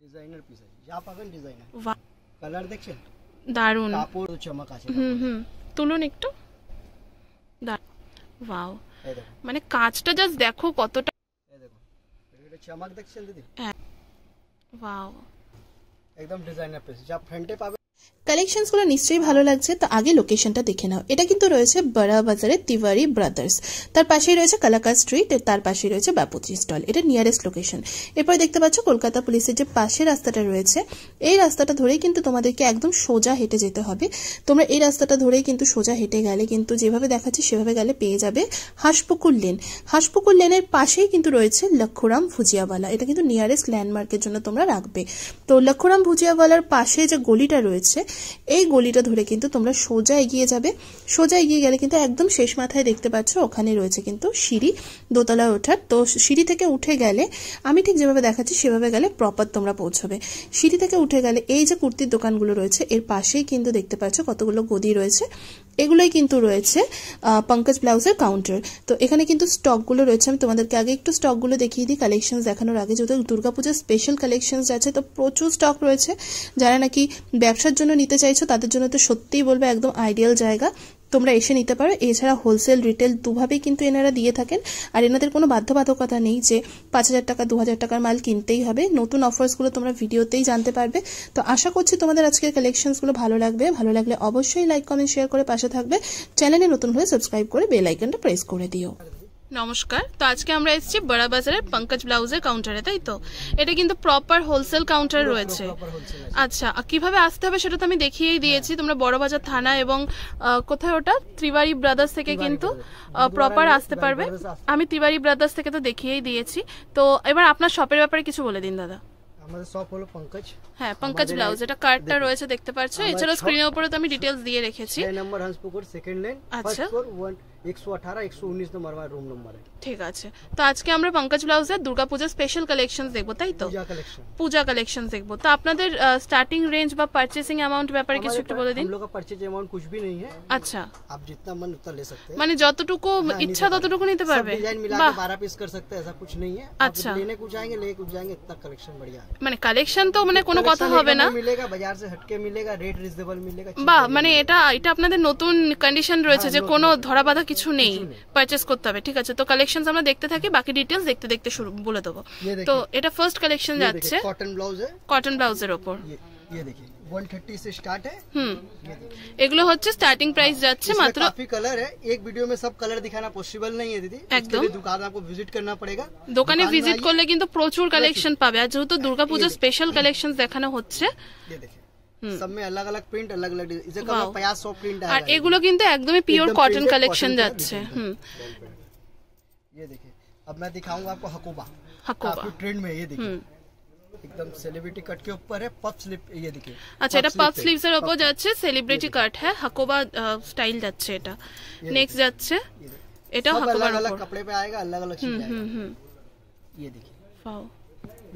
Designer piece আছে যা পাবেন ডিজাইনার কালার দেখছেন? দারুণ কাপড় চমক আছে হুম হুম। তুলুন একটু। ওয়াও। মানে কাজটা জাস্ট দেখো কতটা এই দেখো এটা চমক দেখছেন দিদি? ওয়াও। একদম ডিজাইনার পিস যা ফ্রন্টে পাবেন কালেকশনসগুলো নিশ্চয়ই ভালো লাগছে, তো আগে লোকেশনটা দেখে নাও। এটা কিন্তু রয়েছে বড়া বাজারে তিওয়ারি ব্রাদার্স তার পাশেই রয়েছে কালাকার স্ট্রিট তার পাশেই রয়েছে বাপুজি স্টল এটা নিয়ারেস্ট লোকেশন এরপরে দেখতে পাচ্ছ কলকাতা পুলিশের যে পাশে রাস্তাটা রয়েছে, এই রাস্তাটা ধরেই কিন্তু তোমাদেরকে একদম সোজা হেঁটে যেতে হবে। তোমরা এই রাস্তাটা ধরেই কিন্তু সোজা হেঁটে গেলে কিন্তু যেভাবে দেখাচ্ছে সেভাবে গেলে পেয়ে যাবে হাঁসপুকুর লেন হাঁসপুকুর লেনের পাশেই কিন্তু রয়েছে লক্ষরাম ভুজিয়াওয়ালা। এটা কিন্তু নিয়ারেস্ট ল্যান্ডমার্কের জন্য তোমরা রাখবে। তো লক্ষরাম ভুজিয়াওয়ালার পাশে যে গলিটা রয়েছে এই গলিটা ধরে কিন্তু তোমরা সোজা এগিয়ে যাবে। সোজা এগিয়ে গেলে কিন্তু একদম শেষ মাথায় দেখতে পাচ্ছ, ওখানে রয়েছে কিন্তু সিঁড়ি, দোতলায় ওঠার। তো সিঁড়ি থেকে উঠে গেলে, আমি ঠিক যেভাবে দেখাচ্ছি সেভাবে গেলে প্রপার তোমরা পৌঁছবে। সিঁড়ি থেকে উঠে গেলে এই যে কুর্তির দোকানগুলো রয়েছে, এর পাশেই কিন্তু দেখতে পাচ্ছ কতগুলো গদি রয়েছে। এগুলোই কিন্তু রয়েছে পঙ্কজ ব্লাউজের কাউন্টার তো এখানে কিন্তু স্টকগুলো রয়েছে। আমি তোমাদেরকে আগে একটু স্টকগুলো দেখিয়ে দিই কালেকশন দেখানোর আগে। যেহেতু দুর্গাপূজার স্পেশাল কালেকশনস আছে, তো প্রচুর স্টক রয়েছে। যারা নাকি ব্যবসার জন্য নিতে চাইছো, তাদের জন্য তো সত্যিই বলব একদম আইডিয়াল জায়গা। তোমরা এসে নিতে পারো। এছাড়া হোলসেল রিটেল দুভাবেই কিন্তু এনারা দিয়ে থাকেন। আর এনাদের কোনো বাধ্যবাধকতা নেই যে পাঁচ হাজার টাকা, দু হাজার টাকার মাল কিনতেই হবে। নতুন অফার্সগুলো তোমরা ভিডিওতেই জানতে পারবে। তো আশা করছি তোমাদের আজকের কালেকশনসগুলো ভালো লাগবে। ভালো লাগলে অবশ্যই লাইক কমেন্ট শেয়ার করে পাশে থাকবে। চ্যানেলে নতুন হয়ে সাবস্ক্রাইব করে বেল আইকনটা প্রেস করে দিও। নমস্কার। তো আজকে আমরা এসেছি বড়া বাজারের পঙ্কজ ব্লাউজের কাউন্টারে তাই তো? এটা কিন্তু প্রপার হোলসেল কাউন্টার রয়েছে। আচ্ছা কীভাবে আসতে হবে সেটা তো আমি দেখিয়েই দিয়েছি। তোমরা বড়বাজার থানা এবং কোথায় ওটা? ত্রিবাড়ি ব্রাদার্স থেকে কিন্তু প্রপার আসতে পারবে। আমি তিওয়ারি ব্রাদার্স থেকে তো দেখিয়েই দিয়েছি। তো এবার আপনার শপের ব্যাপারে কিছু বলে দিন দাদা। আমাদের শপ হলো পঙ্কজ। হ্যাঁ পঙ্কজ ব্লাউজ এটা কার্ডটা রয়েছে দেখতে পাচ্ছ এছাড়াও স্ক্রিনের উপরে তো আমি ডিটেলস দিয়ে রেখেছি छह नंबर हंसपुकुर सेकंड लेन अच्छा। फर्स्ट फ्लोर वन एक सौ अठारह एक सौ उन्नीस नंबर हमारा रूम नंबर है ঠিক আছে তো আজকে আমরা পঙ্কজ ব্লাউজের দুর্গাপূজার স্পেশাল কালেকশন দেখবো তাই তো पूजा कलेक्शन পূজা কালেকশন দেখবো তো আপনাদের স্টার্টিং রেঞ্জ বা পারচেসিং অ্যামাউন্ট ব্যাপারে কিছু একটু বলে দিন हम लोग का परचेज अमाउंट कुछ भी नहीं है আচ্ছা आप जितना मन उतना ले सकते हैं মানে যতটুকু हाँ, ইচ্ছা निते ততটুকু নিতে सब পারবে डिजाइन मिला বাহ के बारह पीस कर सकते हैं ऐसा कुछ नहीं है अच्छा। आप लेने कुछ जाएंगे ले कुछ जाएंगे इतना कलेक्शन बढ़िया है মানে কালেকশন তো মানে কোনো কথা Collection হবে एकदम না मिलेगा बाजार से हटके मिलेगा रेट रिजनेबल मिलेगा cheap বাহ मिलेगा। মানে এটা এটা আপনাদের নতুন কন্ডিশন রয়েছে যে কোনো ধরা বাঁধা কিছু নেই পারচেস করতে হবে ঠিক আছে তো কালেকশন আমরা দেখতে থাকি বাকি ডিটেলস দেখতে দেখতে শুরু বলে দেবো ये देखिए। তো এটা ফার্স্ট কালেকশন ये যাচ্ছে देखिए कॉटन ब्लाउज है কটন ব্লাউজের ওপর ये ये देखिए 130 से स्टार्ट है হুম ये देखिए এগুলো হচ্ছে স্টার্টিং প্রাইস যাচ্ছে इसमें মাত্র काफी कलर है एक वीडियो में सब कलर दिखाना पॉसिबल नहीं है दीदी इसके एकदम। लिए दुकान आपको विजिट करना पड़ेगा দোকানে दुकान में ভিজিট आइए, করলে কিন্তু প্রচুর কালেকশন পাবে আর যেহেতু দুর্গাপুজোর স্পেশাল কালেকশন দেখানো হচ্ছে ये देखिए सब में अलग अलग प्रिंट अलग अलग इसे वाओ। कलर पचास सौ प्रिंट আর आएगा এগুলো কিন্তু একদমই পিওর एकदम কটন printed কালেকশন cotton का যাচ্ছে देखिए, হুম ये देखिए अब मैं दिखाऊंगा आपको हकोबा হাকোবা काफी ट्रेंड में है, ये देखिए एकदम सेलिब्रिटी कट के ऊपर है पफ स्लिप ये देखिए আচ্ছা এটা puff পাফ slip है, স্লিভস এর ওপর puff- যাচ্ছে সেলিব্রিটি কাট হ্যাঁ হাকোবা স্টাইল যাচ্ছে এটা নেক্সট যাচ্ছে ये देखिए। এটাও सब হাকোবার अलग अलग ওপর कपड़े पे आएगा अलग अलग चीज হুম आएगा হুম ये देखिए Wow.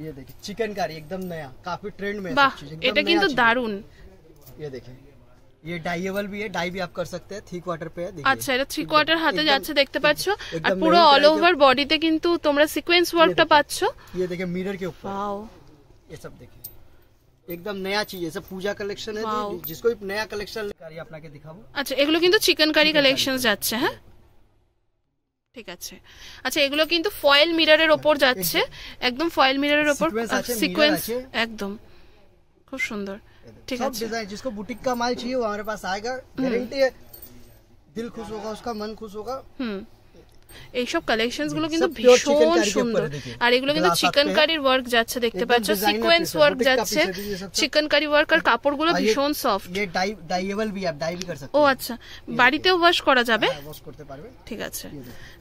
ये देखिए चिकन कारी एकदम नया काफी ट्रेंड में है বাহ सब चीज, एकदम এটা नया কিন্তু चीज है। দারুণ ये देखिए ये डाइएबल भी है डाई भी आप कर सकते हैं थ्री क्वार्टर पे है देखिए আচ্ছা এটা থ্রি কোয়ার্টার হাতে एकदम- যাচ্ছে দেখতে পাচ্ছ আর एकदम পুরো नई অল तरह के- ওভার বডিতে কিন্তু তোমরা সিকোয়েন্স ওয়ার্কটা পাচ্ছ ये देखिए मिरर के ऊपर वाओ ये सब देखिए। একদম নয়া চিজ এসব পূজা কালেকশন है जिसको भी नया কালেকশন কারি আপনাকে দেখাবো আচ্ছা এগুলো কিন্তু চিকেন কারি কালেকশন যাচ্ছে হ্যাঁ ঠিক আছে আচ্ছা এগুলো কিন্তু ফয়েল মিররের ওপর যাচ্ছে একদম ফয়েল মিররের ওপর সিকোয়েন্স একদম। খুব সুন্দর। ঠিক আছে। ডিজাইন जिसको বুটিক का माल चाहिए वो हमारे पास এইসব কালেকশনগুলো কিন্তু ভীষণ সুন্দর। আর এগুলো কিন্তু চিকেন কারির ওয়ার্ক যাচ্ছে দেখতে পাচ্ছ? সিকোয়েন্স ওয়ার্ক যাচ্ছে। চিকেন কারি ওয়ার্ক আর কাপড়গুলো ভীষণ সফট ও আচ্ছা। বাড়িতেও ওয়াশ করা যাবে? ঠিক আছে।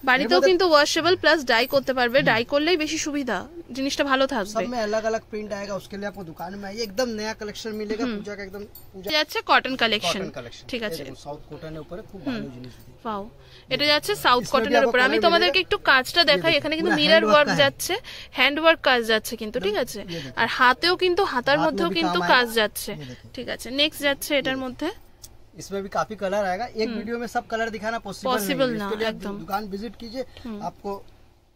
বাড়িতেও কিন্তু ওয়াশেবল প্লাস ডাই করতে পারবে ডাই করলেই বেশি সুবিধা জিনিসটা ভালো থাকবে सब में अलग अलग प्रिंट आएगा उसके लिए आपको दुकान में आइए एकदम नया कलेक्शन मिलेगा पूजा का एकदम पूजा যাচ্ছে কটন কালেকশন कॉटन कलेक्शन ঠিক আছে साउथ कॉटन ऊपर है खूब भालो জিনিস পাও এটা যাচ্ছে সাউথ इसमें भी কটনের आपको উপর আমি colour তোমাদেরকে मिलेगा। একটু কাজটা দেখাই देखो, এখানে কিন্তু पूरा মিরর hand work ওয়ার্ক का है। যাচ্ছে হ্যান্ড ওয়ার্ক কাজ যাচ্ছে কিন্তু ঠিক আছে ये देखो। আর হাতেও কিন্তু হাতার हाथ में মধ্যেও भी কিন্তু काम কাজ आएगा। যাচ্ছে ये देखो। ঠিক আছে নেক্সট যাচ্ছে এটার মধ্যে इसमें भी काफी कलर आएगा एक वीडियो में सब कलर दिखाना पॉसिबल Possible नहीं है ना, इसके लिए आप एकदम। दुकान विजिट कीजिए आपको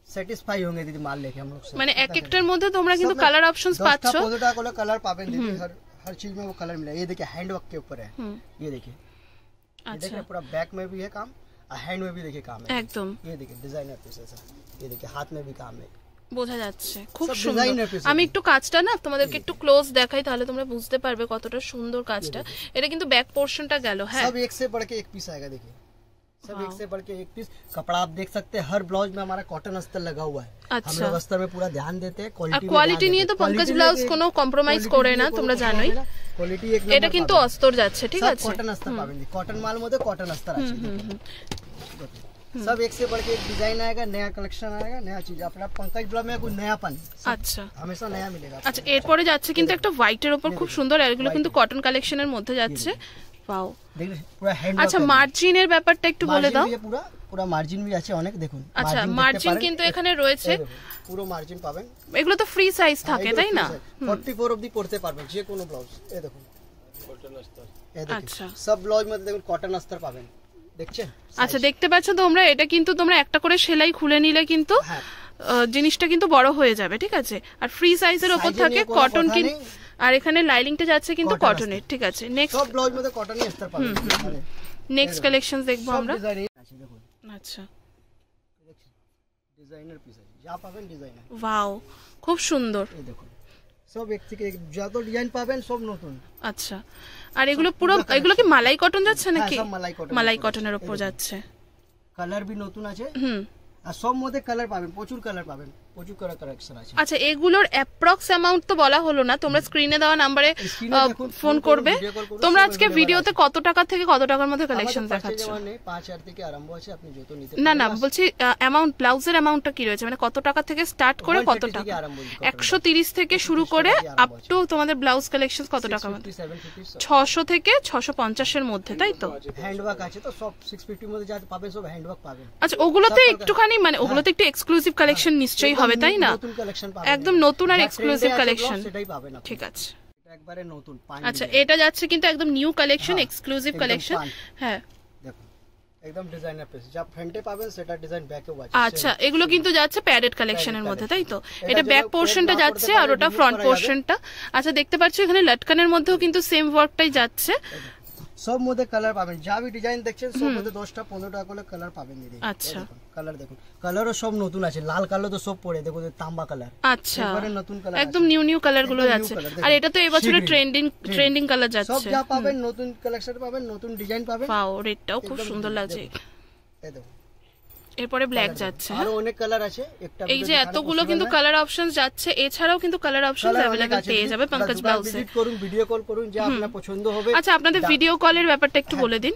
স্যাটিসফাই होंगे दीदी माल लेके हम लोग से মানে এক একটার মধ্যে তোমরা কিন্তু কালার অপশনস পাচ্ছ पंद्रह को कलर पावे दीदी हर हर चीज में वो कलर मिला ये देखिए हैंड वर्क के ऊपर है হুম ये देखिए ये আচ্ছা देखिए पूरा बैक में भी है काम और हैंड में भी देखिए काम है একদম ये देखिए डिजाइनर पीस है सर ये देखिए हाथ में भी काम है বোঝা যাচ্ছে খুব সব সুন্দর designer piece আমি একটু কাজটা না তোমাদেরকে একটু ক্লোজ দেখাই তাহলে তোমরা বুঝতে পারবে কতটা সুন্দর কাজটা এটা কিন্তু ব্যাক পোর্শনটা গেল হ্যাঁ सब एक से बढ़ के एक पीस आएगा देखिए सब एक वाह। से बढ़ के एक पीस कपड़ा आप देख सकते हैं हर ब्लाउज में हमारा कॉटन अस्तर लगा हुआ है हम अच्छा। लोग अस्तर में पूरा ध्यान देते हैं আর क्वालिटी কোয়ালিটি নিয়ে তো পঙ্কজ ব্লাউজ কোনো কম্প্রোমাইজ করে না তোমরা জানোই क्वालिटी एक এটা কিন্তু অস্তর যাচ্ছে ঠিক আছে কটন अस्तर পাবেন কটন মাল মধ্যে কটন अस्तर আছে सब एक से बढ़ के एक डिजाइन आएगा नया कलेक्शन आएगा नया चीज अपना पंकज ब्लॉग में कोई नयापन सब আচ্ছা हमेशा नया मिलेगा আচ্ছা এরপরে যাচ্ছে কিন্তু একটা হোয়াইটের ওপর খুব সুন্দর আর এগুলো কিন্তু কটন কালেকশনের মধ্যে যাচ্ছে পাও देखिए पूरा हैंड আচ্ছা মার্জিনের ব্যাপারটা একটু বলে দাও পুরো পুরো মার্জিন भी আছে অনেক দেখুন আচ্ছা margin দেখতে মার্জিন পারেন। কিন্তু এখানে রয়েছে এই দেখুন, পুরো মার্জিন পাবেন এগুলো তো ফ্রি সাইজ থাকে তাই না 44 অবধি পড়তে পারবেন যে কোনো ব্লাউজ এই দেখুন এই দেখুন আচ্ছা। সব ব্লাউজ মধ্যে দেখুন কটন আস্তর পাবেন দেখছেন আচ্ছা দেখতে পাচ্ছ তোমরা এটা কিন্তু তোমরা একটা করে সেলাই খুলে নিলে কিন্তু হ্যাঁ। জিনিসটা কিন্তু বড় হয়ে যাবে ঠিক আছে? আর ফ্রি সাইজের ওপর থাকে কটন কিন্তু আর এখানে লাইলিংটা যাচ্ছে কিন্তু কটনের ঠিক আছে? নেক্সট সব ব্লাউজ মধ্যে কটনই পাবেন মানে নেক্সট কালেকশন দেখব আমরা। আচ্ছা। ডিজাইনার পিস আছে। যা পাবেন ডিজাইনার ওয়াও খুব সুন্দর। এই দেখুন। সব এক থেকে যত ডিজাইন পাবেন সব নতুন। আচ্ছা। আর এগুলো পুরো এগুলো কি মালাই কটন যাচ্ছে নাকি? হ্যাঁ, মালাই কটনের উপর যাচ্ছে। কালার বি নতুন আছে। হুম। আর সব মধ্যে কালার পাবেন প্রচুর কালার পাবেন। প্রচুর কালেকশন আছে। আচ্ছা এগুলোর অ্যাপ্রক্স অ্যামাউন্ট তো বলা হলো না। তোমরা স্ক্রিনে দেওয়া নাম্বারে ফোন করবে। তোমরা আজকে ভিডিওতে কত টাকা থেকে কত টাকার মধ্যে কালেকশন দেখাচ্ছ? হাজার থেকে আরম্ভ আছে আপনি যত নিতে না না বলছি অ্যামাউন্ট ব্লাউজের অ্যামাউন্টটা কি রয়েছে? মানে কত টাকা থেকে স্টার্ট করে কত টাকা? আরম্ভ হচ্ছে একশো তিরিশ থেকে শুরু করে আপ টু তোমাদের ব্লাউজ কালেকশন কত টাকা? মধ্যে 650, 750 ছশো থেকে ছশো পঞ্চাশের মধ্যে তাই তো? হ্যান্ড ওয়ার্ক আছে তো সব সিক্স ফিফটির মধ্যে যা পাবেন সব হ্যান্ড ওয়ার্ক পাবেন। আচ্ছা ওগুলোতে একটুখানি মানে ওগুলোতে একটু এক্সক্লুসিভ কালেকশন নিশ্চয়ই হবে। তাই না? কালেকশন একদম নতুন আর যা exclusive trend এ আছে collection। blouse, সেটাই পাবেন আপনি। ঠিক আছে। একবারে নতুন আচ্ছা এটা যাচ্ছে কিন্তু একদম নিউ কালেকশন হ্যাঁ, এক্সক্লুসিভ কালেকশন হ্যাঁ। একদম ডিজাইনার পিস যা ফ্রন্টে পাবেন সেটা ডিজাইন ব্যাকেও আছে। আচ্ছা এগুলো কিন্তু যাচ্ছে প্যাডেড কালেকশনের মধ্যে তাই তো? এটা ব্যাক পোর্শনটা যাচ্ছে আর ওটা ফ্রন্ট। পোর্শনটা আচ্ছা দেখতে পাচ্ছ এখানে লটকানের মধ্যেও কিন্তু সেম ওয়ার্কটাই যাচ্ছে। সব মধ্যে কালার পাবেন। যা আমি ডিজাইন দেখছেন সব মধ্যে দশটা পনেরো টাকা করে কালার পাবেন দিদি। আচ্ছা। কালার দেখুন কালারও সব নতুন আছে লাল কালার তো সব পড়ে দেখুন তাম্বা কালার আচ্ছা। এবারে নতুন কালার একদম নিউ নিউ কালারগুলো দেখুন। আর এটা তো এবছরের ট্রেন্ডিং ট্রেন্ডিং কালার যাচ্ছে সব যা পাবেন নতুন কালেকশন পাবেন নতুন ডিজাইন পাবেন। পাও রেটটাও খুব সুন্দর লাগছে। এই দেখুন। এরপরে ব্ল্যাক যাচ্ছে আর অনেক কালার আছে। একটা এই যে এতগুলো কিন্তু কালার অপশন যাচ্ছে এছাড়াও কিন্তু কালার অপশন অ্যাভেলেবেল পেয়ে যাবে পঙ্কজ ব্লাউজে ভিজিট করুন ভিডিও কল করুন যা আপনার পছন্দ হবে। আচ্ছা আপনাদের ভিডিও কলের ব্যাপারটা একটু হ্যাঁ। বলে দিন।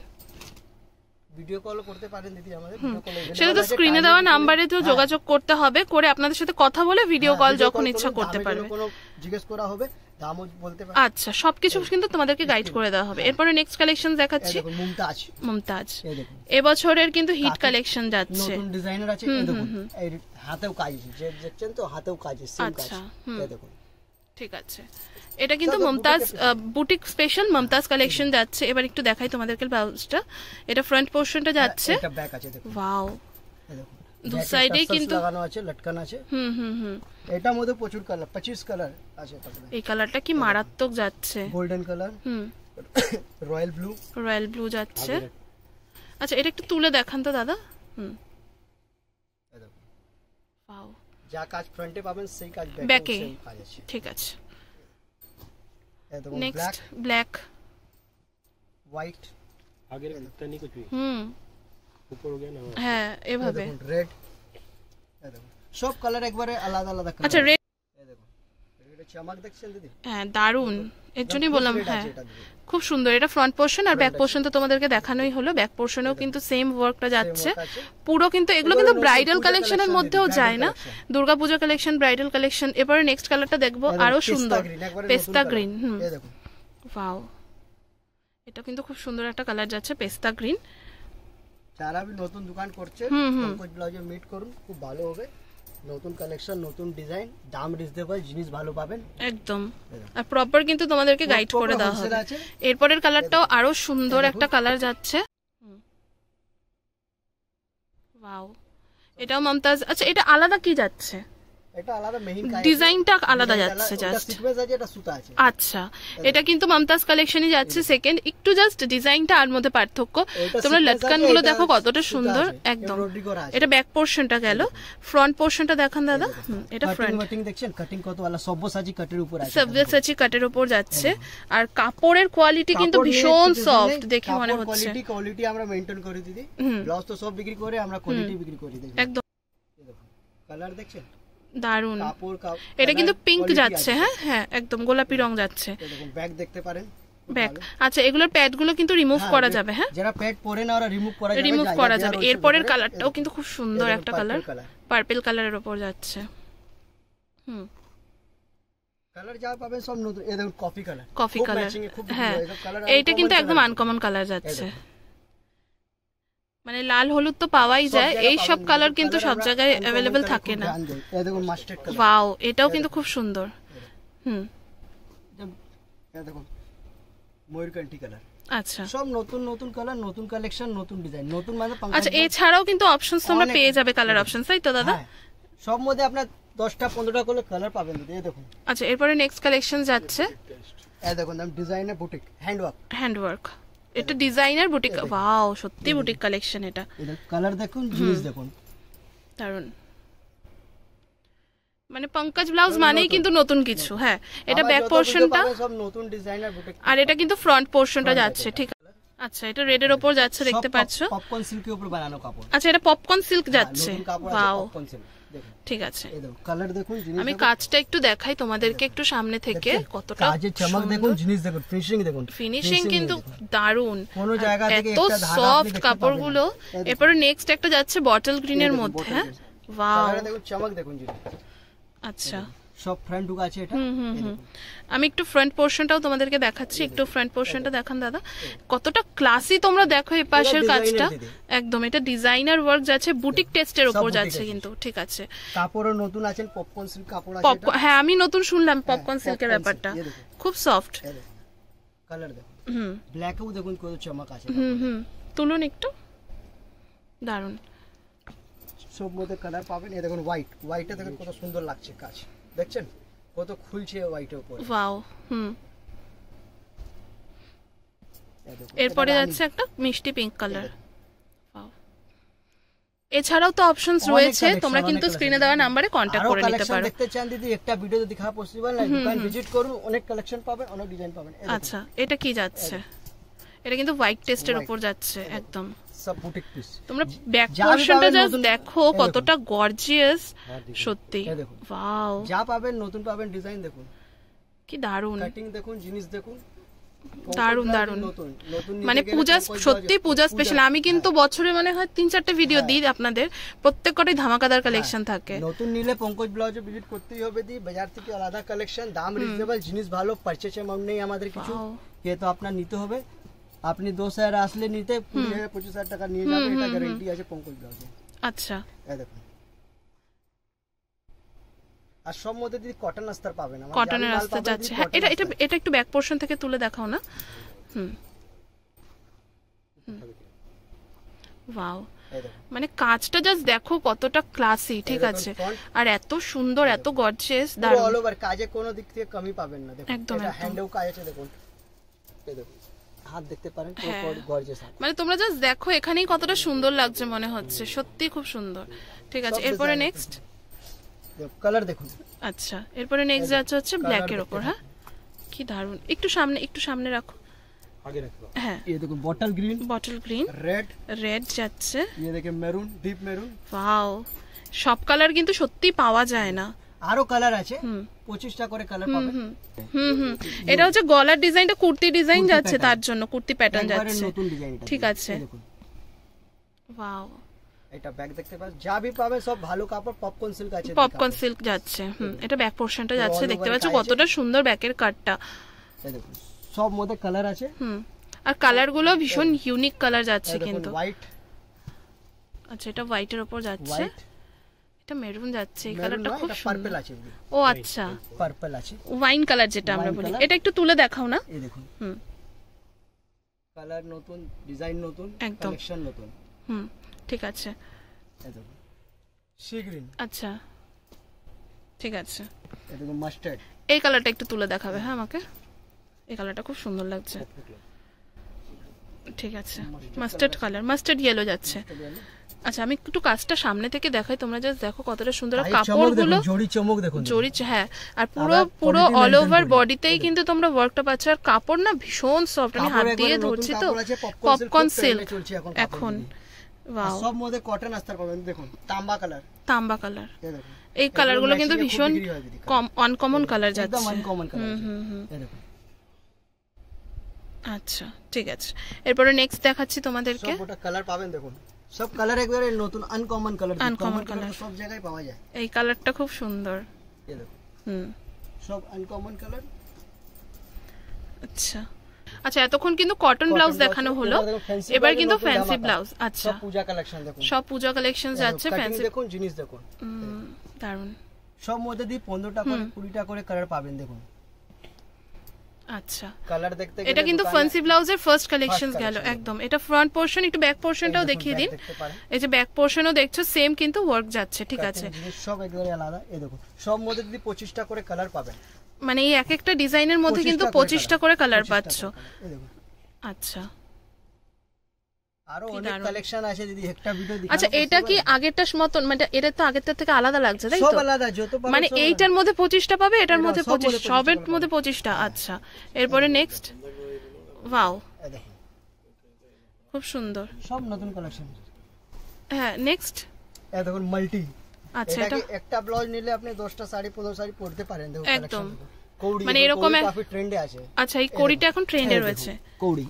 ভিডিও কল করতে পারেন দিদি আমাদের সেটা তো স্ক্রিনে দেওয়া নাম্বারে তো যোগাযোগ করতে হবে করে আপনাদের সাথে কথা বলে ভিডিও কল যখন ইচ্ছা করতে পারবে। কোনো জিজ্ঞেস করা হবে দামও বলতে পারবে। আচ্ছা সবকিছু কিন্তু তোমাদেরকে গাইড করে দেওয়া হবে। এরপরে নেক্সট কালেকশন দেখাচ্ছি। মুমতাজ এবছরের কিন্তু হিট কালেকশন যাচ্ছে। নতুন ডিজাইনার আছে দেখুন। হাতেও কাজ আছে যে দেখছেন তো হাতেও কাজ আছে। আচ্ছা, দেখুন। ঠিক আছে। এটা কিন্তু Mumtaz boutique special Mumtaz collection যাচ্ছে। এবার একটু দেখাই তোমাদেরকে ব্লাউজটা এটা ফ্রন্ট পোর্শনটা যাচ্ছে। এটা ব্যাক আছে দেখুন। ওয়াও দু tassels কিন্তু- লাগানো আছে লটকানো আছে। হুম হুম হুম। এটার মধ্যে প্রচুর কালার পঁচিশ কালার আছে এই কালারটা কি মারাত্মক যাচ্ছে। গোল্ডেন কালার হুম। রয়্যাল ব্লু রয়্যাল ব্লু যাচ্ছে। আচ্ছা এটা একটু তুলে দেখান তো দাদা। হুম। যা কাজ ফ্রন্টে পাবেন সেই কাজ ব্যাকে ঠিক আছে। नेक्स्ट ब्लैक व्हाइट आगे लगता नहीं कुछ भी। हम्म। ऊपर हो गया ना हाँ। है। ये भाबे रेड सब कलर एक बार अलग-अलग कलर अच्छा হ্যাঁ দারুণ এর জন্যই বললাম হ্যাঁ। খুব সুন্দর। এটা ফ্রন্ট পোর্শন আর ব্যাক পোর্শন তো তোমাদেরকে দেখানোই হলো। ব্যাক পোর্শনেও কিন্তু সেম ওয়ার্কটা যাচ্ছে। পুরো কিন্তু এগুলো কিন্তু ব্রাইডাল কালেকশনের মধ্যেও যায় না। bridal Durga Puja collection bridal collection এবারে নেক্সট কালারটা দেখব আরও সুন্দর। পেস্তা গ্রিন হুম। ওয়াও এটা কিন্তু খুব সুন্দর একটা কালার যাচ্ছে পেস্তা গ্রিন যারা নতুন দোকান করছে মিট করুন খুব ভালো হবে। নতুন কালেকশন নতুন ডিজাইন দাম রিজনেবল জিনিস ভালো পাবেন। একদম। আর প্রপার কিন্তু তোমাদেরকে গাইড করে দেওয়া হবে। এরপরের কালারটাও আরও সুন্দর একটা কালার যাচ্ছে। ওয়াও এটাও মমতাজ। আচ্ছা এটা আলাদা কি যাচ্ছে? ডিজাইনটা আলাদা যাচ্ছে জাস্ট আচ্ছা এটা কিন্তু মমতাজ কালেকশনই যাচ্ছে সেকেন্ড একটু জাস্ট ডিজাইনটা আর মধ্যে পার্থক্য। তোমরা লটকানগুলো দেখো কতটা সুন্দর একদম। এটা ব্যাক পোর্শনটা গেল। ফ্রন্ট পোর্শনটা দেখান দাদা। এটা ফ্রন্ট দেখছেন? কাটিং কত ভালো। সব্যসাচী কাটের উপর আছে। সব্যসাচী কাটের উপর যাচ্ছে। আর কাপড়ের কোয়ালিটি কিন্তু ভীষণ সফট দেখে মনে হচ্ছে। কোয়ালিটি কোয়ালিটি আমরা মেইনটেইন করে ব্লাউজ তো সব বিক্রি করে আমরা কোয়ালিটি বিক্রি করি দেখুন একদম। কালার দেখছেন? দারুণ এটা কিন্তু পিঙ্ক যাচ্ছে হ্যাঁ হ্যাঁ একদম গোলাপি রং যাচ্ছে। ব্যাগ দেখতে পারেন ব্যাক আচ্ছা এগুলোর প্যাডগুলো কিন্তু রিমুভ হ্যাঁ, করা যাবে হ্যাঁ? যারা প্যাড পরে না ওরা রিমুভ করা যাবে রিমুভ করা যাবে। এরপরের কালারটাও কিন্তু খুব সুন্দর একটা কালার। পার্পেল কালারের ওপর যাচ্ছে। হুম। কালার যা পাবেন সব নতুন। এই দেখুন কফি কালার কফি কালার হ্যাঁ এইটা কিন্তু একদম আনকমন কালার যাচ্ছে। মানে লাল হলুদ তো পাওয়াই যায়। এই সব কালার কিন্তু সব জায়গায় অ্যাভেলেবেল থাকে না। ওয়াও এটাও কিন্তু খুব সুন্দর। হুম। এই দেখুন ময়ূরকান্তি কালার আচ্ছা। সব নতুন নতুন কালার নতুন কালেকশন নতুন ডিজাইন নতুন মানে আচ্ছা এছাড়াও কিন্তু অপশনস তোমরা পেয়ে যাবে কালার অপশনস তাই তো দাদা? হ্যাঁ, সব মধ্যে আপনার দশটা পনেরোটা করে কালার পাবেন এই দেখুন। আচ্ছা এরপরে নেক্সট কালেকশন যাচ্ছে। এই দেখুন দাম ডিজাইনের বুটিক হ্যান্ড ওয়ার্ক হ্যান্ডওয়ার্ক এটা ডিজাইনার বুটিক ওয়াও সত্যি বুটিক কালেকশন এটা। এটা কালার দেখুন জিনিস দেখুন। দারুণ মানে পঙ্কজ ব্লাউজ মানেই কিন্তু নতুন কিছু হ্যাঁ। এটা ব্যাক পোর্শনটা সব নতুন ডিজাইনার বুটিক আর এটা কিন্তু ফ্রন্ট পোর্শনটা যাচ্ছে ঠিক আচ্ছা এটা রেডের ওপর যাচ্ছে দেখতে পাচ্ছ। পপকর্ন সিল্কের উপর বানানো কাপড়। আচ্ছা এটা পপকর্ন সিল্ক যাচ্ছে। ওয়াও পপকর্ন সিল্ক ঠিক আছে। কালার দেখুন আমি কাজটা একটু দেখাই তোমাদেরকে একটু সামনে থেকে কতটা কাজের চমক দেখুন জিনিস দেখুন ফিনিশিং দেখুন ফিনিশিং কিন্তু দারুণ কোনো জায়গা থেকে এত সফট কাপড়গুলো। এরপরে নেক্সট একটা যাচ্ছে বটল গ্রিনের মধ্যে হ্যাঁ? ওয়াও দেখুন চমক দেখুন জিনিস। আচ্ছা। সব ফ্রন্ট ঢুকা আছে এটা। আমি একটু ফ্রন্ট পোর্শনটাও তোমাদেরকে দেখাচ্ছি একটু ফ্রন্ট পোর্শনটা দেখান। দাদা। কতটা ক্লাসি তোমরা দেখো এই পাশের কাজটা। একদম এটা ডিজাইনার ওয়ার্ক যাচ্ছে বুটিক টেস্টের উপর যাচ্ছে কিন্তু ঠিক আছে। কাপড়ও নতুন আছেন পপকর্ন সিল্ক কাপড় আছে হ্যাঁ আমি নতুন শুনলাম পপকর্ন সিল্কের ব্যাপারটা। খুব সফট কালার দেখুন। হুম। ব্ল্যাকেও দেখুন কত চমক আছে। হুম হুম। তুলুন একটু। দারুণ সব মধ্যে কালার পাবেন। এই দেখুন হোয়াইট হোয়াইটে দেখুন কত সুন্দর লাগছে কাজ। দেখছেন? কত খুলছে হোয়াইটের উপর। ওয়াও হুম। এরপরে যাচ্ছে একটা মিষ্টি পিঙ্ক কালার এছাড়াও তো অপশনস রয়েছে তোমরা কিন্তু স্ক্রিনে দেওয়া নাম্বারে কন্ট্যাক্ট আরও করে নিতে পারো। দেখতে চান দিদি একটা ভিডিও যদি দেখা পসিবল না দোকান ভিজিট করুন অনেক কালেকশন পাবেন অনেক ডিজাইন পাবেন। আচ্ছা এটা কি যাচ্ছে? এটা কিন্তু হোয়াইট টেস্টের উপর যাচ্ছে একদম। তোমরা ব্যাক পোর্শনটা জাস্ট দেখো কতটা গর্জিয়াস সত্যি। ওয়াও যা পাবেন নতুন পাবেন ডিজাইন দেখুন। কি দারুণ কাটিং দেখুন জিনিস দেখুন। নতুন। নিতে মানে পূজা সত্যি পূজা স্পেশাল আমি কিন্তু বছরে মানে হয় তিন চারটে ভিডিও দিই আপনাদের। প্রত্যেক কটাই ধামাকাদার কালেকশন থাকে। নতুন নিলে পঙ্কজ ব্লাউজে ভিজিট করতেই হবে দি। বাজার থেকে আলাদা কালেকশন দাম রিজনেবল জিনিস ভালো পারচেজ অ্যামাউন্ট নেই আমাদের কিছু. এ তো আপনার নিতে হবে। আপনি দশ হাজার আসলে নিতে পঁচিশ হাজার টাকা নিয়ে যাবে এটা গ্যারেন্টি আছে পঙ্কজ ব্লাউজে আচ্ছা। এই দেখুন। আর সব মধ্যে দিদি কটন আস্তার পাবেন আমার কটনের পাবেন যাচ্ছে। হ্যাঁ এটা এটা এটা একটু ব্যাক পোর্শন থেকে তুলে দেখাও না। হুম। ওয়াও মানে কাজটা জাস্ট দেখো কতটা ক্লাসি ঠিক আছে। আর এত সুন্দর এত গর্জিয়াস দারুণ। অল ওভার কাজে কোনো দিক থেকে কমি পাবেন না দেখুন। একদম। হ্যান্ডেও কাজ আছে দেখুন। এই দেখুন। হাত দেখতে পারেন হ্যাঁ। মানে তোমরা জাস্ট দেখো এখানেই কতটা সুন্দর লাগছে মনে হচ্ছে। সত্যি খুব সুন্দর। ঠিক আছে এরপরে নেক্সট কালার দেখুন। আচ্ছা এরপরে নেক্সট যাচ্ছে হচ্ছে ব্ল্যাক এর উপর হ্যাঁ? কি দারুণ একটু সামনে একটু সামনে রাখো। আগে রাখো হ্যাঁ। এই bottle green bottle green red red যাচ্ছে। এই দেখো মেরুন ডিপ মেরুন ওয়াও সব কালার কিন্তু সত্যি পাওয়া যায় না। আরও কালার আছে পঁচিশটা করে কালার হুম এটা হচ্ছে গলার ডিজাইনটা কুর্তি ডিজাইন যাচ্ছে তার জন্য কুর্তি প্যাটার্ন যাচ্ছে। ঠিক আছে। ওয়াও এটা ব্যাগ দেখতে পাচ্ছেন যা भी পাবে সব ভালো কাপড় পপকর্ন সিল্ক আছে পপকর্ন সিল্ক যাচ্ছে। হুম এটা ব্যাক পোর্শনটা যাচ্ছে দেখতে পাচ্ছ কতটা সুন্দর ব্যাকের কাটটা সব মধ্যে কালার আছে। হুম। আর কালারগুলো ভীষণ ইউনিক কালার যাচ্ছে কিন্তু। হোয়াইট আচ্ছা এটা হোয়াইটের ওপর যাচ্ছে। এটা মেরুন যাচ্ছে এই কালারটা খুব পার্পল আছে ও আচ্ছা। পার্পল আছে। ওয়াইন কালার যেটা আমরা বলি। এটা একটু তুলে দেখাও না? এই দেখুন। হুম। কালার নতুন ডিজাইন নতুন কালেকশন নতুন। হুম ঠিক আছে। সি গ্রিন আচ্ছা। ঠিক আছে। দেখুন মাস্টার্ড এই কালারটা একটু তুলে দেখাবে হ্যাঁ আমাকে? এই কালারটা খুব সুন্দর লাগছে। ঠিক আছে। মাস্টার্ড কালার মাস্টার্ড ইয়েলো যাচ্ছে। আচ্ছা আমি একটু কাজটা সামনে থেকে দেখাই তোমরা জাস্ট দেখো কতটা সুন্দর কাপড়গুলো জড়ি চমক দেখুন জরি হ্যাঁ আর পুরো পুরো অল ওভার বডিতেই কিন্তু তোমরা ওয়ার্কটা পাচ্ছ। আর কাপড় না ভীষণ সফট আমি হাত দিয়ে ধরছি তো। পপকর্ন সিল্ক এখন ওয়াও সব মধ্যে কটন আস্তার পাবেন দেখুন তাম্বা কালার তাম্বা কালার এই কালারগুলো কিন্তু ভীষণ কম আনকমন কালার যাচ্ছে একদম আনকমন কালার হুম হুম হুম। এই দেখুন। আচ্ছা ঠিক আছে। এরপরে নেক্সট দেখাচ্ছি তোমাদেরকে। সব ওটা কালার পাবেন দেখুন। সব কালার একবারে নতুন আনকমন কালার Uncommon কালার সব জায়গায় পাওয়া যায়। এই কালারটা খুব সুন্দর। হুম। সব আনকমন কালার আচ্ছা। আচ্ছা এতক্ষণ কিন্তু কটন ব্লাউজ দেখানো হলো। এবার কিন্তু ফ্যান্সি ব্লাউজ আচ্ছা। পূজা কালেকশন দেখুন। সব পূজা কালেকশন যাচ্ছে ফ্যান্সি দেখুন জিনিস দেখুন। দারুণ সব মধ্যে দিয়ে পনেরোটা করে কুড়িটা করে কালার পাবেন দেখুন। আচ্ছা। কালার দেখতে এটা কিন্তু ফ্যান্সি ব্লাউজের ফার্স্ট কালেকশন গেল একদম। এটা ফ্রন্ট পোর্শন একটু ব্যাক পোর্শনটাও দেখিয়ে দিন। এই যে ব্যাক পোর্শনও দেখছ সেম কিন্তু ওয়ার্ক যাচ্ছে ঠিক আছে। সব একবারে আলাদা। এই দেখুন সব মধ্যে যদি পঁচিশটা করে কালার পাবেন। মানে এই এক একটা ডিজাইনের মধ্যে কিন্তু করে পঁচিশটা colour, করে কালার 25টা পাচ্ছ। আচ্ছা। আরও অনেক কালেকশন আছে যদি একটা ভিডিও আচ্ছা এটা কি আগেরটার মতন মানে এটা তো আগেরটার থেকে আলাদা লাগছে তাই সব আলাদা যত পাবেন মানে এইটার মধ্যে পঁচিশটা পাবে এটার মধ্যে সব পঁচিশ মধ্যে 25 সবের মধ্যে পঁচিশটা আচ্ছা। এরপরে নেক্সট ওয়াও খুব সুন্দর। সব নতুন কালেকশন হ্যাঁ নেক্সট দেখুন মাল্টি আচ্ছা এটা একটা ব্লাউজ নিলে আপনি দশটা শাড়ি পনেরো শাড়ি পরতে পারেন দেখুন একদম। মানে এরকম কাফি ট্রেন্ডে আছে। আচ্ছা এই কড়িটা এখন ট্রেন্ডে রয়েছে। কৌড়ি।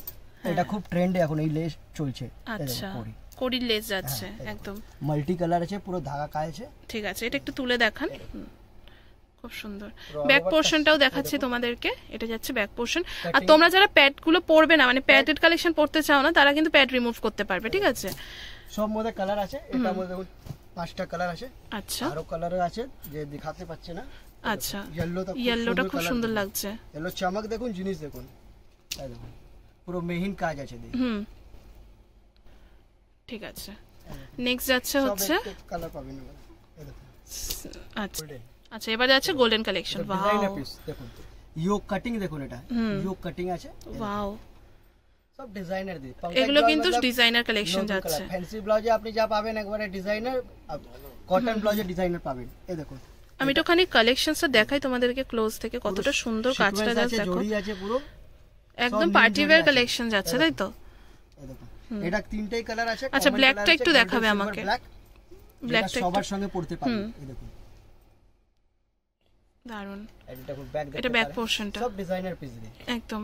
এটা খুব ট্রেন্ডে এখন এই লেস চলছে। আচ্ছা। কড়ির লেস যাচ্ছে একদম। মাল্টি কালার আছে পুরো ধাগা কাজ আছে ঠিক আছে এটা একটু তুলে দেখান। খুব সুন্দর। ব্যাক পোর্শনটাও দেখাচ্ছি তোমাদেরকে। এটা যাচ্ছে ব্যাক পোর্শন আর তোমরা যারা প্যাডগুলো পরবে না মানে প্যাডেড কালেকশন পড়তে চাও না তারা কিন্তু প্যাড রিমুভ করতে পারবে ঠিক আছে? সব মধ্যে কালার আছে। এটার মধ্যে পাঁচটা কালার আছে। আচ্ছা। আরও কালার আছে যে দেখাতে পাচ্ছে না। আচ্ছা। ইয়েলোটা ইয়েলোটা খুব সুন্দর লাগছে। ইয়েলো চমক দেখুন জিনিস দেখুন। এই দেখুন পুরো মেহিন কাজ আছে হুম। ঠিক আছে। নেক্সট যাচ্ছে হচ্ছে? কালার পাবেন। আচ্ছা। আচ্ছা এবার যাচ্ছে গোল্ডেন কালেকশন ওয়াও দেখুন। ইয়োগ কাটিং দেখুন এটা। ইয়োগ কাটিং আছে। ওয়াও সব ডিজাইনার দিয়ে এগুলো কিন্তু ডিজাইনার কালেকশন যাচ্ছে। ফ্যান্সি ব্লাউজে আপনি যা পাবেন একবারে ডিজাইনার কটন ব্লাউজে ডিজাইনার পাবেন। এই দেখুন। আমি তো খানি কালেকশনসটা দেখাই তোমাদেরকে ক্লোজ থেকে কতটা সুন্দর কাজটা দেখো। জড়ি আছে পুরো। একদম পার্টি ওয়্যার কালেকশন যাচ্ছে তাই তো? এটা তিনটেই কালার আছে আচ্ছা, ব্ল্যাকটা একটু দেখাবে আমাকে। ব্ল্যাকটা সবার সঙ্গে পড়তে পারে এই দেখুন দারুণ এটা খুব ব্যাক এটা ব্যাক পোর্শনটা সব ডিজাইনার পিস দিয়ে। একদম।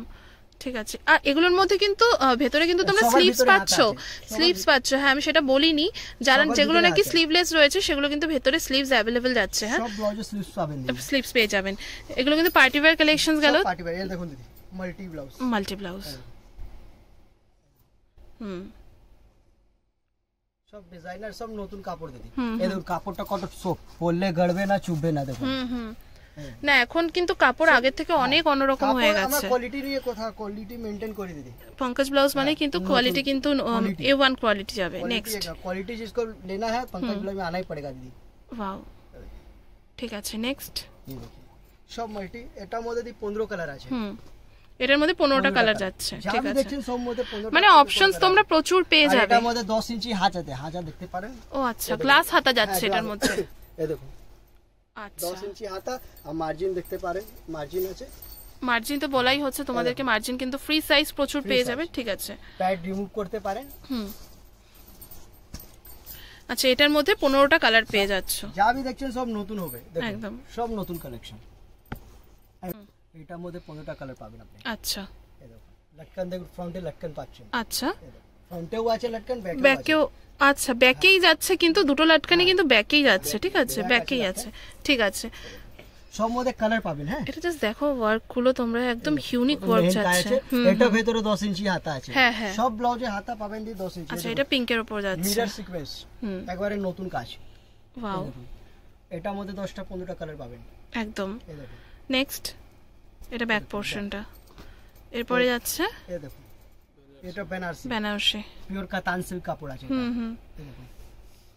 ঠিক আছে। আর এগুলোর মধ্যে কিন্তু ভেতরে কিন্তু তোমরা স্লিভস পাচ্ছ। স্লিভস পাচ্ছ হ্যাঁ আমি সেটা বলিনি। যারা যেগুলো নাকি স্লিভলেস রয়েছে সেগুলো কিন্তু ভেতরে স্লিভস অ্যাভেলেবেল যাচ্ছে হ্যাঁ। স্লিভস পেয়ে যাবেন। এগুলো কিন্তু পার্টি ওয়্যার কালেকশন গেল। মাল্টি ব্লাউজ মাল্টি ব্লাউজ হুম। সব ডিজাইনার সব নতুন কাপড় দিদি। এই দেখুন কাপড়টা কত সফট পরলে গড়বে না চুববে না দেখুন। হুম হুম। না এখন কিন্তু কাপড় আগের থেকে অনেক অন্যরকম হয়ে কাপড় আমার গেছে কোয়ালিটি নিয়ে কথা কোয়ালিটি মেনটেন করে দিদি पंकज ब्लाउज माने কিন্তু কোয়ালিটি কিন্তু quality। এ ওয়ান কোয়ালিটি যাবে নেক্সট क्वालिटी जिसको लेना है पंकज ब्लाउज में आना ही पड़ेगा दीदी ওয়াও ঠিক আছে নেক্সট ये देखिए সব মাল্টি এটার মধ্যে দি 15 কালার আছে হুম এটার মধ্যে পনেরোটা কালার যাচ্ছে যা ঠিক আপনি আছে দেখছেন সব মধ্যে 15 মানে অপশনস তোমরা প্রচুর পেয়ে যাবে এটার মধ্যে 10 ইঞ্চি হাত আছে হাজা দেখতে পারেন ও আচ্ছা গ্লাস হাতা যাচ্ছে হ্যাঁ, এটার glass- মধ্যে এই দেখুন আচ্ছা। 10 ইঞ্চি হাতা আর মার্জিন দেখতে পারেন মার্জিন আছে। মার্জিন তো বলাই হচ্ছে তোমাদেরকে মার্জিন কিন্তু ফ্রি সাইজ প্রচুর পেয়ে যাবে ঠিক আছে। প্যাড রিমুভ করতে পারেন। হুম। আচ্ছা এটার মধ্যে পনেরোটা কালার পেয়ে যাচ্ছ। যা আপনি দেখছেন সব নতুন হবে। একদম। সব নতুন কালেকশন এটার মধ্যে 15টা কালার পাবেন আপনি। আচ্ছা। এই দেখুন ফ্রন্টে লটকন পাচ্ছেন। আচ্ছা। ফ্রন্টেও আছে লটকন ব্যাকেও আচ্ছা ব্যাকেই যাচ্ছে কিন্তু দুটো লাটকানি কিন্তু ব্যাকেই যাচ্ছে ঠিক আছে? ব্যাকেই আছে ঠিক আছে। সব মধ্যে কালার পাবেন হ্যাঁ? এটা জাস্ট দেখো ওয়ার্কগুলো তোমরা একদম ইউনিক ওয়ার্ক যাচ্ছে। এটা ভেতরে 10 ইঞ্চি হাতা আছে। হ্যাঁ, হ্যাঁ। সব ব্লাউজে হাতা পাবেন দিয়ে 10 ইঞ্চি আচ্ছা এটা পিঙ্কের উপর যাচ্ছে। মিরর সিকোয়েন্স একবারে নতুন কাজ। ওয়াও এটার মধ্যে 10টা 15টা কালার পাবেন। একদম। নেক্সট এটা ব্যাক পোর্শনটা এরপরে যাচ্ছে? এই এটা বেনারসি। বেনারসি। পিওর কাতান সিল্ক কাপড় আছে হুম হুম।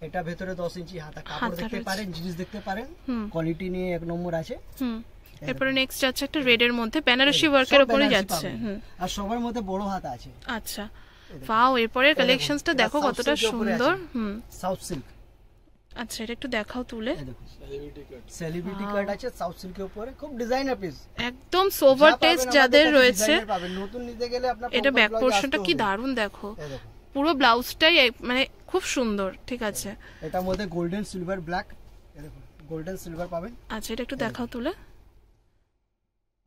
এটা ভেতরে দশ ইঞ্চি হাতা কাপড় দেখতে পারেন জিনিস দেখতে পারেন। কোয়ালিটি নিয়ে এক নম্বর আছে। হুম। এরপরে নেক্সট যাচ্ছে একটা রেড এর মধ্যে। বেনারসি ওয়ার্কের উপরে যাচ্ছে। আর সবার মধ্যে বড় হাতা আছে। আচ্ছা। ওয়াও এরপরে কালেকশনসটা দেখো কতটা সুন্দর। হুম। সাউথ সিল্ক আচ্ছা এটা একটু দেখাও তুলে। সেলিব্রিটি কাট আছে সাউথ সিল্কের উপরে খুব ডিজাইনার পিস একদম সোভার টেস্ট যাদের রয়েছে নতুন নিতে গেলে আপনার এটা ব্যাক পোর্শনটা কি। দারুণ দেখো। পুরো ব্লাউজটাই মানে খুব সুন্দর ঠিক আছে। এটার মধ্যে golden silver black golden silver পাবেন। আচ্ছা এটা একটু দেখাও তুলে।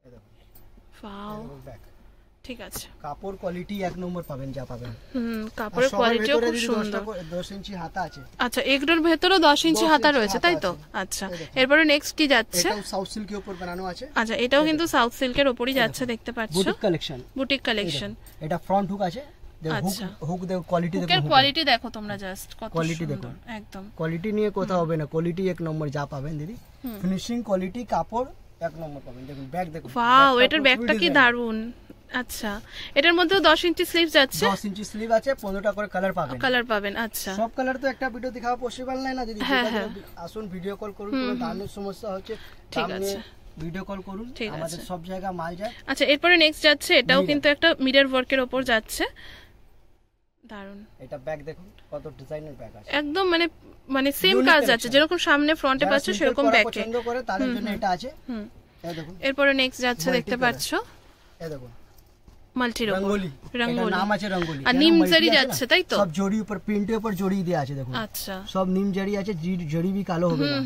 এই ব্যাক ঠিক আছে। কাপড় কোয়ালিটি এক নম্বর পাবেন যা পাবেন। হুম কাপড়ের কোয়ালিটিও খুব সুন্দর দশটা করে- দশ ইঞ্চি হাতা আছে। আচ্ছা এগুলোর ভেতরেও দশ ইঞ্চি হাতা রয়েছে তাই তো? আচ্ছা এরপরে নেক্সট কি যাচ্ছে? এটাও সাউথ সিল্কের উপর বানানো আছে। আচ্ছা এটাও কিন্তু সাউথ সিল্কের ওপরই যাচ্ছে দেখতে পাচ্ছ? বুটিক কালেকশন বুটিক কালেকশন এটা ফ্রন্ট হুক আছে। হুক আচ্ছা। দেখো কোয়ালিটি দেখো তোমরা জাস্ট কত দেখো। একদম। কোয়ালিটি নিয়ে কথা হবে না। কোয়ালিটি এক নম্বর যা পাবেন দিদি। ফিনিশিং কোয়ালিটি কাপড় এক নম্বর পাবেন। দেখুন ব্যাগ দেখুন। ওয়াও এটার ব্যাগটা কি দারুণ আচ্ছা। এটার মধ্যেও দশ ইঞ্চি স্লিভ যাচ্ছে দশ ইঞ্চি স্লিভ আছে পনেরোটা করে কালার পাবেন। কালার পাবেন আচ্ছা। সব কালার তো একটা ভিডিও দেখানো পসিবল নাই না? দিদি হ্যাঁ, হ্যাঁ। আসুন ভিডিও কল করুন কোনো দামের সমস্যা হচ্ছে ঠিক আছে। ভিডিও কল করুন আমাদের আছে। সব জায়গা মাল যায়। আচ্ছা এরপরে নেক্সট যাচ্ছে এটাও কিন্তু একটা মিরর ওয়ার্কের ওপর যাচ্ছে। দারুণ এটা ব্যাগ দেখুন কত ডিজাইনের ব্যাগ আছে। একদম মানে মানে সেম কাজ। যাচ্ছে যেরকম সামনে ফ্রন্টে পাচ্ছ সেরকম ব্যাকে পছন্দ করে তাদের জন্য এটা আছে। হুম। এই দেখুন। এরপরে নেক্সট যাচ্ছে দেখতে। পাচ্ছ। এই দেখুন। মাল্টির ওপর রঙ্গোলি। রঙ্গোলি। নাম আছে রঙ্গোলি। আর নিম যাচ্ছে, তাই তো? সব জড়ি উপর প্রিন্টের উপর জড়ি দেওয়া আছে দেখুন। আচ্ছা। সব নিম জারি আছে জড়ি বি কালো হবে না।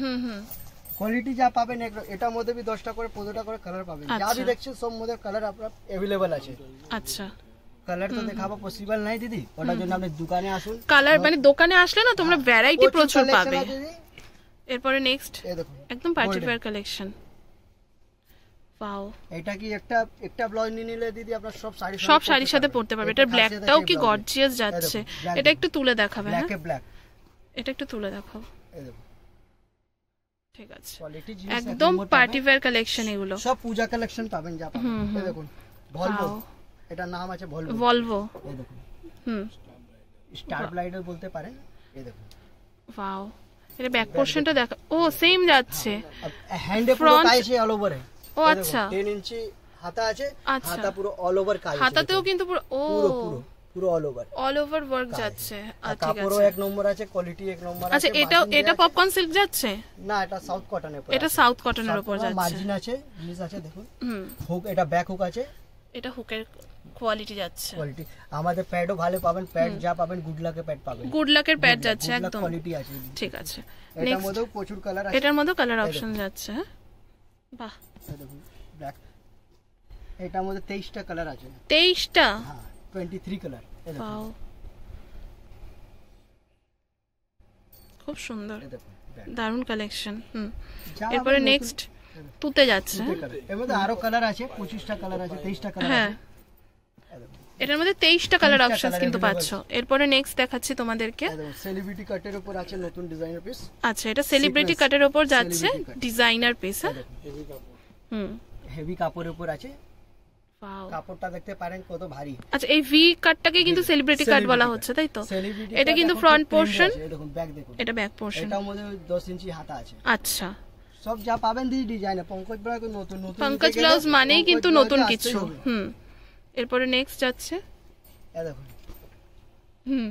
কোয়ালিটি যা পাবেন এটার মধ্যে বি দশটা করে পনেরোটা করে কালার পাবেন। যা আচ্ছা। বি দেখছেন সব মধ্যে কালার আপনার অ্যাভেলেবেল আছে। আচ্ছা। কালার তো দেখাবো পসিবল নাই দিদি? ওটার জন্য আপনি দোকানে আসুন। কালার মানে দোকানে আসলে না তোমরা ভ্যারাইটি প্রচুর পাবে। এরপরে নেক্সট একদম পার্টি কালেকশন ওয়াও এটা কি একটা একটা ব্লাউজ নিয়ে নিলে দিদি আপনার সব শাড়ি সব শাড়ির সাথে পড়তে পারবে। এটার ব্ল্যাকটাও কি গর্জিয়াস যাচ্ছে। এটা একটু তুলে দেখাবে হ্যাঁ? ব্ল্যাক এটা একটু তুলে দেখাও। ঠিক আছে। একদম পার্টি ওয়্যার কালেকশন এগুলো। সব পূজা কালেকশন পাবেন যা পাবেন। দেখুন ভলভো. এটা নাম আছে ভলভো ভলভো এই দেখুন। হুম। স্টার ব্লাইডার বলতে পারেন। এই দেখুন। ওয়াও এটা ব্যাক পোর্শনটা দেখা ও সেম যাচ্ছে। হ্যান্ডে পুরো কাজ আছে অল ওভার ও আচ্ছা। 10 ইঞ্চি হাতা আছে আচ্ছা। হাতা পুরো অল ওভার কাজ হাতাতেও কিন্তু পুরো ও। পুরো পুরো পুরো all over all over work যাচ্ছে। আর আ, কাপড়ও এক নম্বর আছে কোয়ালিটি এক নম্বর আছে আচ্ছা margin এটা পপকর্ন সিল্ক যাচ্ছে? না এটা সাউথ কটনের উপর এটা সাউথ কটনের উপর যাচ্ছে। মার্জিন আছে জিনিস আছে দেখুন। হুক এটা ব্যাক হুক আছে। এটা হুকের কোয়ালিটি যাচ্ছে। কোয়ালিটি আমাদের প্যাডও ভালো পাবেন প্যাড যা পাবেন গুড লাকের প্যাড পাবেন। গুড লাকের প্যাড যাচ্ছে একদম। কোয়ালিটি আছে। ঠিক আছে। এটার মধ্যেও প্রচুর কালার আছে। এটার মধ্যে কালার অপশন যাচ্ছে হ্যাঁ? বাহ। দেখুন ব্ল্যাক এটার মধ্যে তেইশটা কালার আছে। তেইশটা? হ্যাঁ টোয়েন্টি থ্রি কালার খুব সুন্দর। দারুণ কালেকশন হুম। এরপরে নেক্সট তুতে যাচ্ছে? এর মধ্যে আরও কালার আছে পঁচিশটা কালার আছে তেইশটা কালার হ্যাঁ। আছে। এটার মধ্যে তেইশটা কালার 23টা অপশন কিন্তু পাচ্ছ। এরপরে নেক্সট দেখাচ্ছি তোমাদেরকে। সেলিব্রিটি কাটের উপর আছে নতুন ডিজাইনের পিস আচ্ছা এটা সেলিব্রিটি কাটের ওপর যাচ্ছে ডিজাইনার পিস হ্যাঁ? হেভি হুম। হেভি কাপড়ের উপর আছে. কাপড়টা দেখতে পারেন কত ভারী। আচ্ছা এই ভি কাটটাকে কিন্তু সেলিব্রিটি কাট বলা হচ্ছে তাই তো? এটা কিন্তু ফ্রন্ট এই দেখুন ব্যাক দেখুন। এটা ব্যাক পোর্শন এটার মধ্যে দশ ইঞ্চি হাতা আছে। আচ্ছা। সব যা পাবেন দিদি ডিজাইনে পঙ্কজ ব্লাউজ নতুন নতুন পঙ্কজ ব্লাউজ মানেই কিন্তু নতুন কিছু। হুম। এরপরে নেক্সট যাচ্ছে। হুম।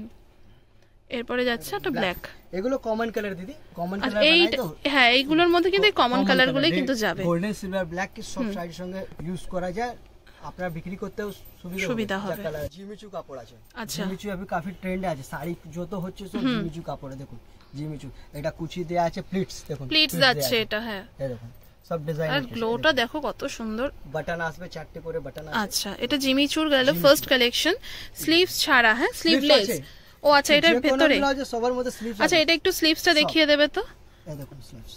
এরপরে যাচ্ছে একটা ব্ল্যাক এগুলো কমন কালার দিদি। কমন কালার এই তো। হ্যাঁ এইগুলোর মধ্যে কিন্তু কমন কালার গুলোই কিন্তু যাবে। গোল্ডেন সিলভার ব্ল্যাক কি সব শাড়ির সঙ্গে ইউজ করা যায়। আপনার বিক্রি করতেও সুবিধা সুবিধা হবে। জিমিচু কাপড় আছে। আচ্ছা। জিমিচু अभी কাফি ট্রেন্ড আছে। শাড়ি যত হচ্ছে সব জিমিচু কাপড়ে দেখুন। জিমিচু। এটা কুচি দেয়া আছে প্লিটস দেখুন। প্লিটস আছে। এটা হ্যাঁ। এই দেখুন। সব ডিজাইন আর গ্লোটা দেখো কত সুন্দর। বাটন আসবে চারটে করে বাটন আছে আচ্ছা এটা জিমিচুর গেল ফার্স্ট কালেকশন স্লিভস ছাড়া হ্যাঁ? স্লিভলেস ও আচ্ছা এটার ভেতরে। সবার মধ্যে স্লিভ আচ্ছা এটা একটু স্লিভসটা দেখিয়ে দেবে তো? এই দেখুন স্লিভস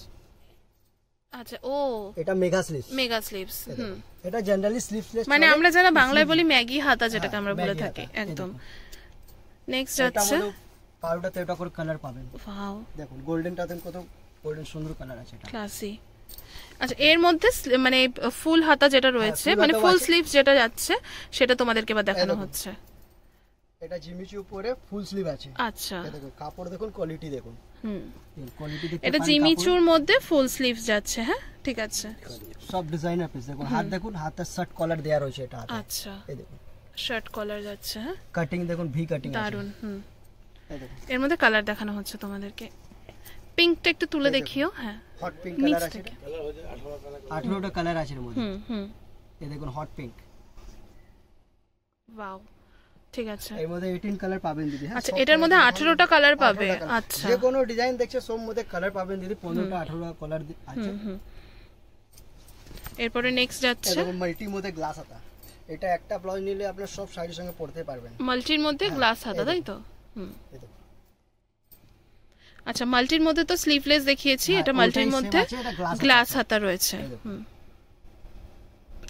আচ্ছা ও। এটা মেগা স্লিভস মেগা স্লিভস হুম। এটা জেনারেলি মানে আমরা যারা বাংলায় বলি ম্যাগি হাতা যেটাকে আমরা বলে থাকি একদম। নেক্সট যাচ্ছে। পাউডারতে এটা করে কালার পাবেন। ওয়াও দেখুন গোল্ডেনটা দেন কত গোল্ডেন সুন্দর কালার আছে এটা। ক্লাসি আচ্ছা এর মধ্যে মানে ফুল হাতা যেটা রয়েছে মানে ফুল। স্লিভ যেটা যাচ্ছে সেটা তোমাদেরকে এবার দেখানো হচ্ছে। এটা জিমিচি উপরে ফুল স্লিভ আছে। আচ্ছা। দেখুন কাপড় দেখুন কোয়ালিটি দেখুন। হুম। এটা জিমিচুর মধ্যে ফুল স্লিভস যাচ্ছে হ্যাঁ? ঠিক আছে। সব ডিজাইনার পিস দেখুন হাত দেখুন হাতের শার্ট কলার দেওয়া রয়েছে এটা আচ্ছা। এই দেখুন। শার্ট কলার যাচ্ছে হ্যাঁ? কাটিং দেখুন ভি কাটিং দারুণ হুম। এর মধ্যে কালার দেখানো হচ্ছে তোমাদেরকে। পিঙ্কটা একটু তুলে দেখিও হ্যাঁ। হট পিঙ্ক কালার আছে থেকে। আঠেরোটা কালার আছে এর মধ্যে। হুম হুম। এই দেখুন হট পিঙ্ক ওয়াও ঠিক আছে। এর মধ্যে 18 কালার পাবেন দিদি হ্যাঁ। আচ্ছা এটার মধ্যে colour আঠেরোটা কালার পাবে আচ্ছা। যে কোনো ডিজাইন দেখছে সব মধ্যে কালার পাবেন দিদি পনেরোটা আঠেরোটা কালার আছে। এরপরে নেক্সট যাচ্ছে। মাল্টি মধ্যে গ্লাস আতা এটা একটা ব্লাউজ নিলে আপনার সব শাড়ির সঙ্গে পরতে পারবেন। মাল্টির মধ্যে গ্লাস হাতা তাই তো? হুম। আচ্ছা মাল্টির মধ্যে তো স্লিভলেস দেখিয়েছি হ্যাঁ, এটা মাল্টির মধ্যে গ্লাস হাতা রয়েছে।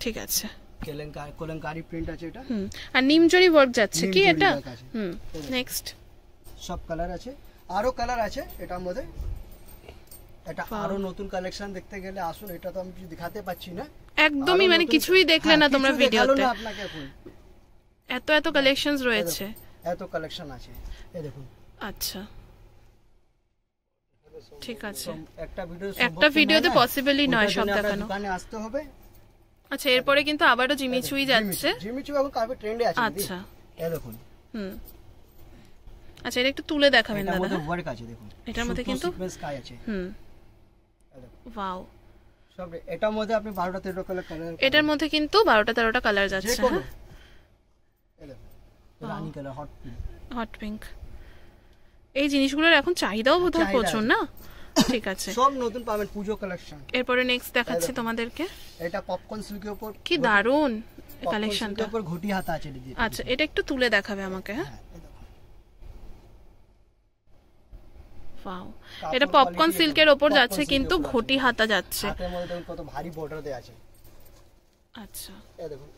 ঠিক আছে। কেলেঙ্কারি কলঙ্কারি প্রিন্ট আছে এটা? হুম আর নিমজরি ওয়ার্ক যাচ্ছে কি এটা? হুম নেক্সট সব কালার আছে। আরও কালার আছে এটার মধ্যে। এটা আরও নতুন কালেকশন দেখতে গেলে আসুন এটা তো আমি কিছু দেখাতে পাচ্ছি না। একদমই মানে কিছুই দেখলে হ্যাঁ, না তোমরা ভিডিওতে। এত এত কালেকশনস রয়েছে। এত কালেকশন আছে। এই দেখুন। আচ্ছা। ঠিক আছে। একটা ভিডিও একটা ভিডিওতে possible-ই নয় সব দেখানো। দোকানে আসতে হবে। আচ্ছা এরপরে কিন্তু আবারও জিমিচুই যাচ্ছে। জিমিচু এখন কাফি ট্রেন্ডে আছে আচ্ছা। এই দেখুন। হুম। আচ্ছা এটা একটু তুলে দেখাবেন এটার দাদা। মধ্যে হ্যাঁ? ওয়ার্ক আছে দেখুন। এটার মধ্যে কিন্তু- কাজ আছে। হুম। ওয়াও। সব এটার মধ্যে আপনি বারোটা তেরো কালার কালার এটার মধ্যে কিন্তু বারোটা তেরোটা কালার যাচ্ছে হ্যাঁ? রানী colour hot pink hot pink এই জিনিসগুলোর এখন চাহিদাও বোধহয় প্রচুর না? ঠিক আছে। সব নতুন পাবেন পুজো কালেকশন এরপরে নেক্সট দেখাচ্ছি দেখো। তোমাদেরকে। এটা পপকর্ন সিল্কের উপর কি দারুণ কালেকশনটা উপর ঘটি হাতা আছে দিদি আচ্ছা এটা একটু তুলে দেখাবে আমাকে হ্যাঁ? হ্যাঁ, ওয়াও এটা পপকর্ন সিল্কের। ওপর যাচ্ছে কিন্তু উপর। ঘটি হাতা যাচ্ছে। কত ভারী বর্ডার দেওয়া আছে। আচ্ছা। এই দেখুন।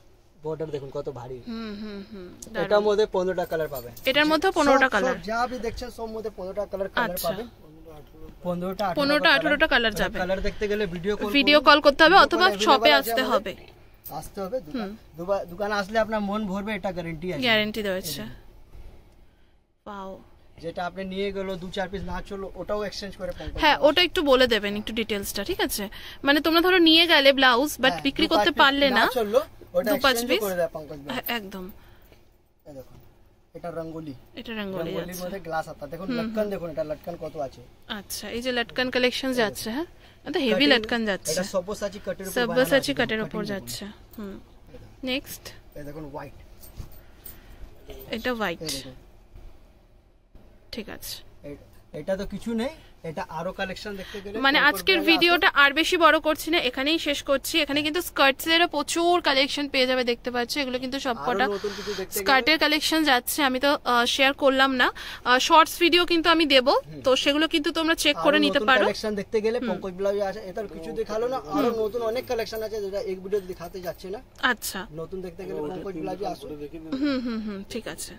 বর্ডার দেখুন কত ভারী। হুম হুম হুম এটার মধ্যে পনেরোটা কালার পাবেন এটার মধ্যে পনেরোটা কালার যা আপনি দেখছেন সব মধ্যে পনেরোটা কালার কালার আচ্ছা। পাবেন। পনেরোটা আঠেরোটা কালার যাবে। কালার দেখতে গেলে ভিডিও কল ভিডিও কল করতে হবে অথবা শপে আসতে হবে। আসতে হবে দোকান দোকানে আসলে আপনার মন ভরবে এটা গ্যারেন্টি আছে। গ্যারেন্টি রয়েছে পাও যেটা আপনি নিয়ে গেল দু চার পিস না চলো ওটাও এক্সচেঞ্জ করে হ্যাঁ ওটা একটু বলে দেবেন একটু ডিটেলসটা ঠিক আছে? মানে তোমরা ধরো নিয়ে গেলে ব্লাউজ বাট হ্যাঁ, বিক্রি করতে পারলে না দু পাঁচ। হ্যাঁ, একদম। দেখুন এটা রঙ্গোলি। এটা রঙ্গোলি রঙ্গোলির মধ্যে গ্লাস আতা দেখুন লটকান দেখুন এটা লটকান কত আছে। আচ্ছা এই যে লটকান কালেকশন যাচ্ছে হ্যাঁ? এটা হেভি লটকান যাচ্ছে। এটা সব্যসাচী কাটের উপর আছে, কাটের উপর যাচ্ছে হুম। নেক্সট এই দেখুন হোয়াইট এটা হোয়াইট ঠিক আছে। এটা তো কিছু নেই। এটা আরও কালেকশন দেখতে গেলে মানে আজকের ভিডিওটা আর বেশি বড় করছি না এখানেই শেষ করছি। এখানে কিন্তু স্কার্টস এরও প্রচুর কালেকশন পেয়ে যাবে দেখতে পাচ্ছ এগুলো কিন্তু সবকটা স্কার্টের কালেকশন যাচ্ছে আমি তো শেয়ার করলাম না। শর্টস ভিডিও কিন্তু আমি দেব তো সেগুলো কিন্তু তোমরা চেক করে নিতে পারো। কালেকশন দেখতে গেলে পঙ্কজ ব্লাউজ আছে এটা কিছু দেখাল না আরও নতুন অনেক কালেকশন আছে যেটা এক ভিডিও দেখাতে যাচ্ছে না। আচ্ছা। নতুন দেখতে গেলে পঙ্কজ ব্লাউজ আসুন হুম হুম হুম ঠিক আছে।